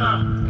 Uh.